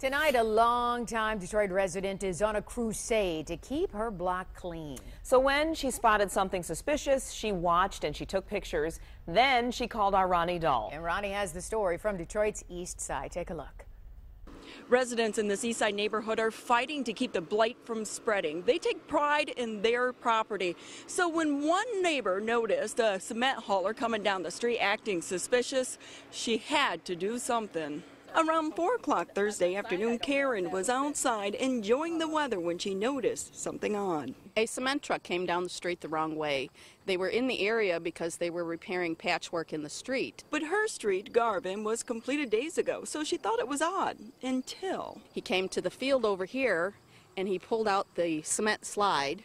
Tonight, a longtime Detroit resident is on a crusade to keep her block clean. So when she spotted something suspicious, she watched and she took pictures. Then she called our Ronnie Dahl. And Ronnie has the story from Detroit's East Side. Take a look. Residents in this East Side neighborhood are fighting to keep the blight from spreading. They take pride in their property. So when one neighbor noticed a cement hauler coming down the street acting suspicious, she had to do something. Around 4 o'clock Thursday afternoon, Karen was outside enjoying the weather when she noticed something odd. A cement truck came down the street the wrong way. They were in the area because they were repairing patchwork in the street. But her street, Garvin, was completed days ago, so she thought it was odd until. He came to the field over here and he pulled out the cement slide.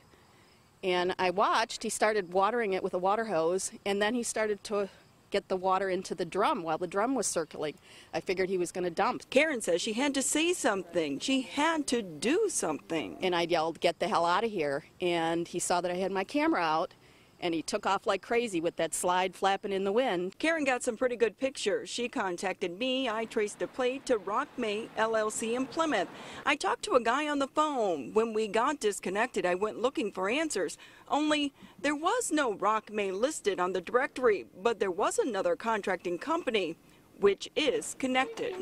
And I watched, he started watering it with a water hose, and then he started to get the water into the drum while the drum was circling. I figured he was going to dump. Karen says she had to say something. She had to do something. And I yelled, Get the hell out of here. And he saw that I had my camera out and he took off like crazy with that slide flapping in the wind. Karen got some pretty good pictures. She contacted me. I traced the plate to Rock May LLC in Plymouth. I talked to a guy on the phone. When we got disconnected, I went looking for answers. Only there was no Rock May listed on the directory, but there was another contracting company, which is connected.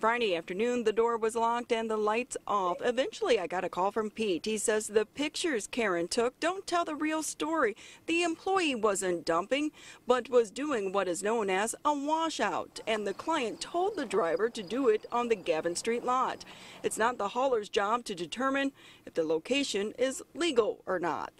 Friday afternoon, the door was locked and the lights off. Eventually, I got a call from Pete. He says the pictures Karen took don't tell the real story. The employee wasn't dumping, but was doing what is known as a washout, and the client told the driver to do it on the Gavin Street lot. It's not the hauler's job to determine if the location is legal or not.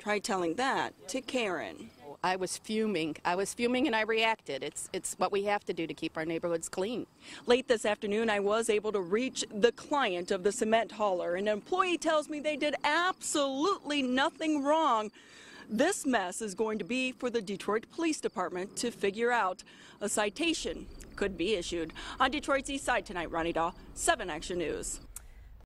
Try telling that to Karen. I was fuming. I was fuming and I reacted. It's it's what we have to do to keep our neighborhoods clean. Late this afternoon, I was able to reach the client of the cement hauler. An employee tells me they did absolutely nothing wrong. This mess is going to be for the Detroit Police Department to figure out. A citation could be issued. On Detroit's East Side tonight, Ronnie Dahl, 7 Action News.